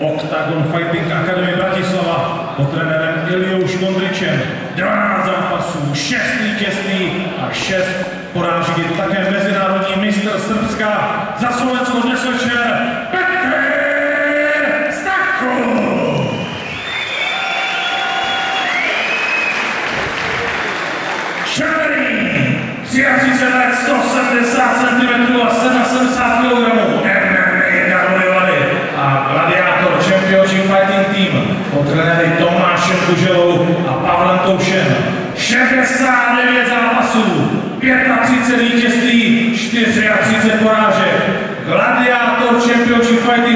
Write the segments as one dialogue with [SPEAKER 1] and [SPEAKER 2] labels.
[SPEAKER 1] Octagon Fighting Academy Bratislava pod trenérem Iliou Šmondričem. 12 zápasů, 6 vítězství a 6 porážek. Je také mezinárodní mistr Srbska za Slovensko dnes večer Petr Stachu! 33 let, 170 cm a 77 kg,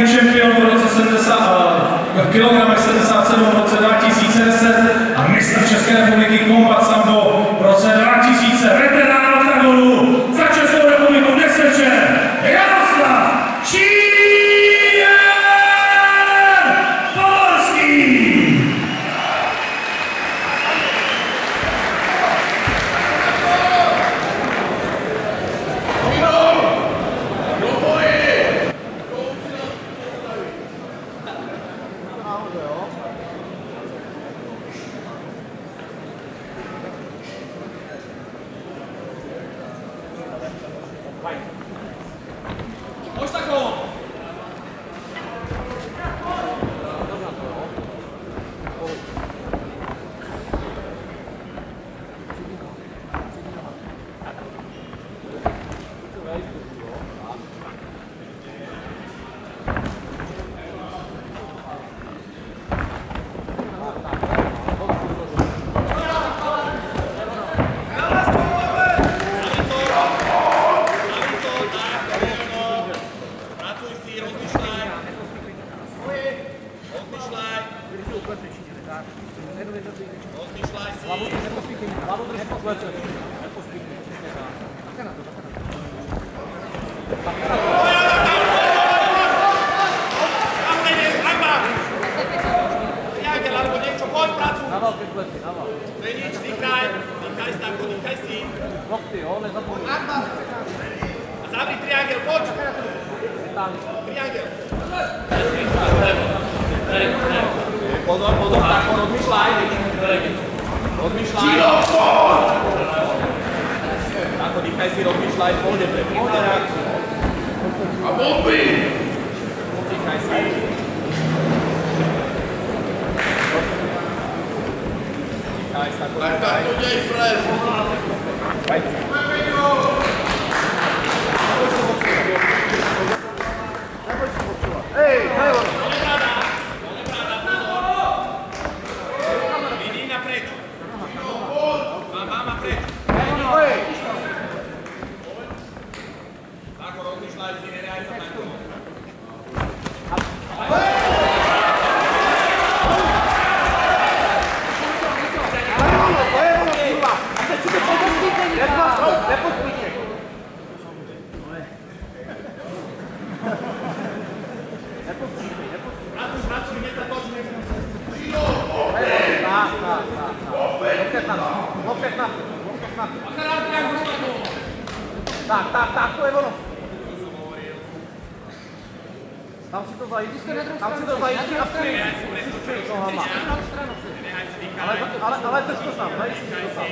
[SPEAKER 1] Champion
[SPEAKER 2] alebo niečo, poď, pracuj. To je nič, dýchaj. Dýchaj, Stanko, dýchaj si. A zavri triangel, poď. Triangel. Pozor, pozor, tako, rozmýšľaj. Rozmýšľaj. Tako, dýchaj si, rozmýšľaj, pohode, pre pohode reakciu. A bomby! Dýchaj si. Dýchaj, tako, dýchaj. Vidi
[SPEAKER 3] Tak, tak, tak, to je ono. Tam si to zajistí, tam si to zajistí a přijď. Přijď nohama. Ale, ale, ale drž to tam, zajistí to tam.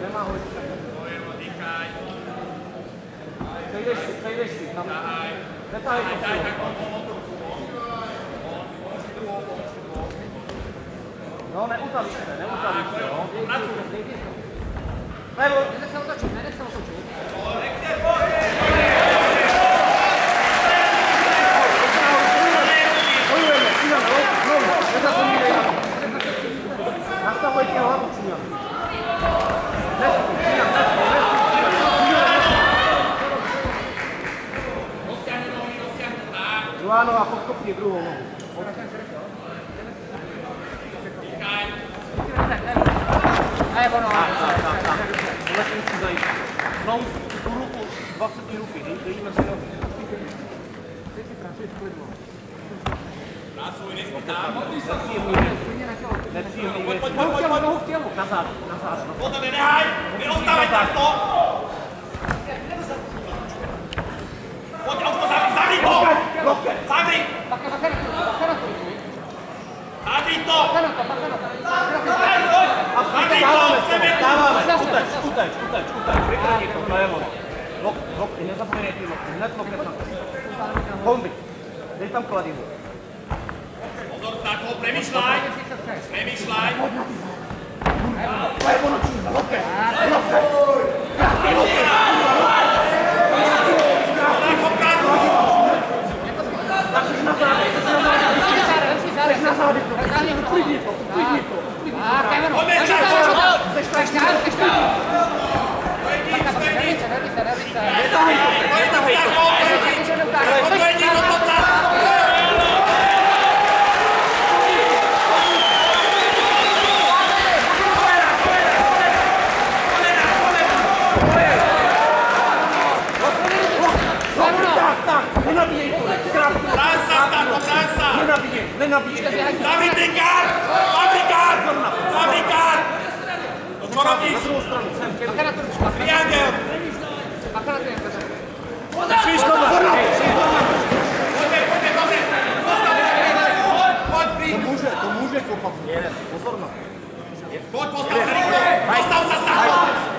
[SPEAKER 3] Nemá ho ještě. Přejdeš si, přejdeš si. Tam. Netahej to No, neutavíš se, neutavíš se, jo.
[SPEAKER 2] Pracuj.
[SPEAKER 3] Nebo, bojujeme, Číňan, jo, znovu, nezapomínej na to. Nastavujte hlavu, Číňan. Nesmí, Číňan, nesmí, nesmí, Číňan, nesmí.
[SPEAKER 2] Rozťahni nohy, rozťahni, tak.
[SPEAKER 3] Druhá noha, podkopni druhou nohu.
[SPEAKER 2] nebo no.
[SPEAKER 3] Tak, tak, tak, tak. Tohle si musí zajít. Znovu tu ruku, 20 ruky, dej, dejíme si nohy. Nepříjemný.
[SPEAKER 2] Nohu k tělu, nohu k tělu.
[SPEAKER 3] Nazad, nazad.
[SPEAKER 2] No to nenehaj, neostávaj takto. Pojď, Alko,
[SPEAKER 3] zavři to! Zavři! Zavři to! Zavři to! Dáváme, uteč, uteč, uteč, uteč, vykrni to, to je ono. Lok, lokty, nezapomenej ty lokty, hned loket na to. Kombi, dej tam kladivú.
[SPEAKER 2] Pozor, Ah, pojďte, pojďte, pojďte, pojďte,
[SPEAKER 3] pojďte, pojďte, nenabíjej, nenabíjej.
[SPEAKER 2] Zabitý gard! Zabitý gard! Zabitý gard! No čo robíš?
[SPEAKER 3] Na druhou stranu, sem, ke mně.
[SPEAKER 2] Triangel!
[SPEAKER 3] Svíš tohle.
[SPEAKER 2] Poďme, poďme, dobre! Postav sa! Poď,
[SPEAKER 3] To
[SPEAKER 2] príď!
[SPEAKER 3] může, to může kopat. Pozor na to.
[SPEAKER 2] Poď, postav sa, rýchlo! Postav sa,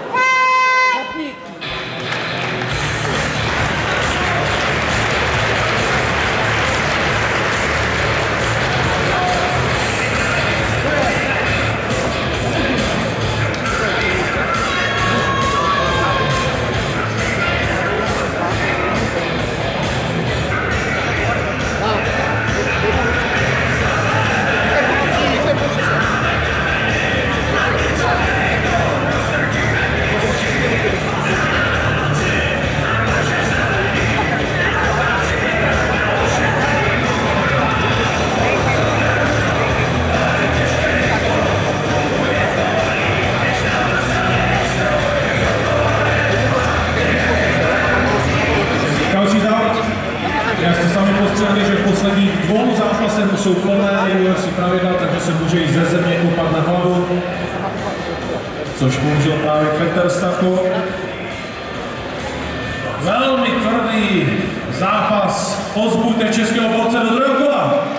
[SPEAKER 1] což použil právě Petr Stako. Velmi tvrdý zápas. Pozbuďte českého borce do druhého kola.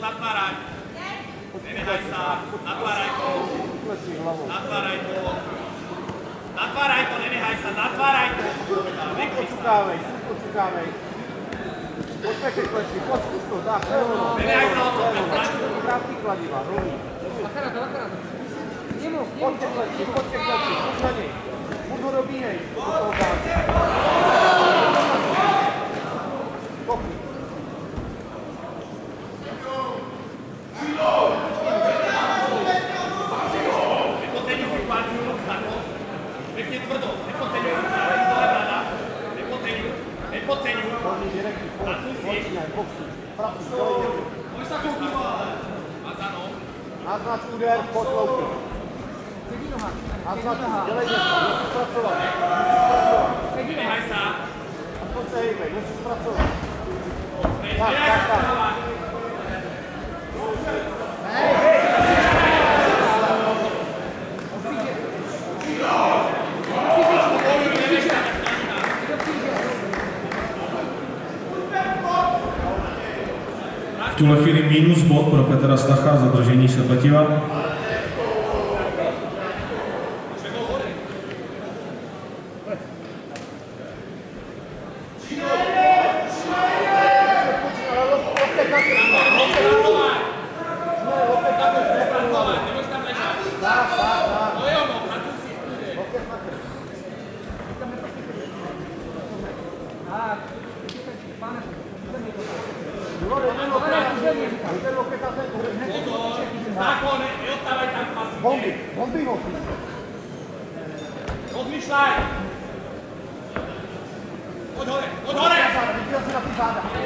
[SPEAKER 2] Zatvárať. Nenehaj sa. Natváraj to.
[SPEAKER 3] Klesí hlavou.
[SPEAKER 2] Natváraj to. Natváraj to, nenehaj sa. Natváraj to. Vykryj sa.
[SPEAKER 3] Počukávej, počukávej. Pojďme ke kleci, pojď zkus to, tak, to je ono.
[SPEAKER 2] Nenehaj sa o to.
[SPEAKER 3] Krátký kladiva, rovný. Pojď ke kleci, pojď ke kleci, pojď na něj. Buď ho dobíhej, do toho gáze. ocenil. Nacisí. Vojsakovková.
[SPEAKER 2] Mazano.
[SPEAKER 3] Naznač úder pod louky. Naznač, dělej něco, musíš pracovat.
[SPEAKER 2] Nehaj se.
[SPEAKER 3] A to se hejbej, musíš pracovat. Tak, tak, tak. tuhle chvíli minus bod pro Petra Stacha, zadržení se Petiva. 发的。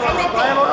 [SPEAKER 1] podemos, podemos.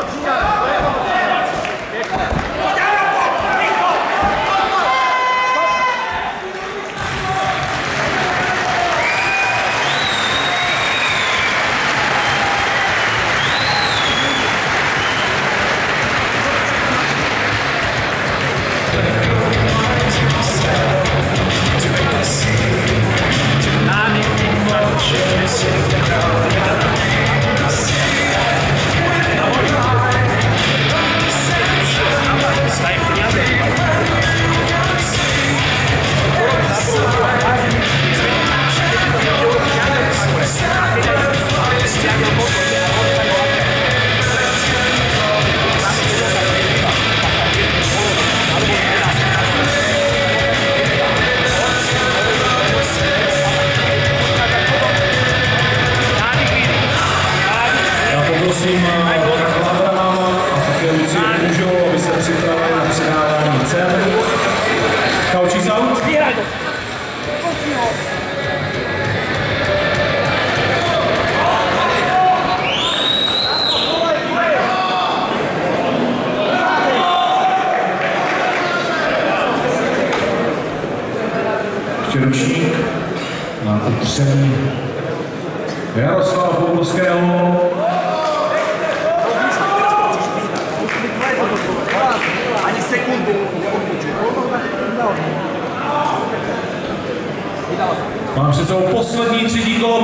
[SPEAKER 3] Mám před sebou poslední třetí kolo,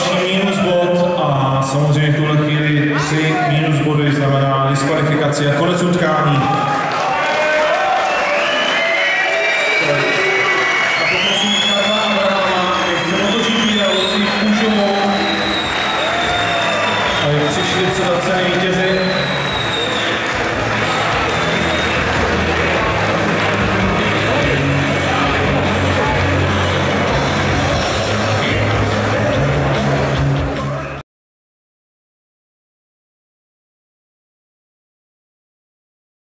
[SPEAKER 1] další minus bod a samozřejmě v tuhle chvíli tři minus body znamená diskvalifikaci a konec utkání.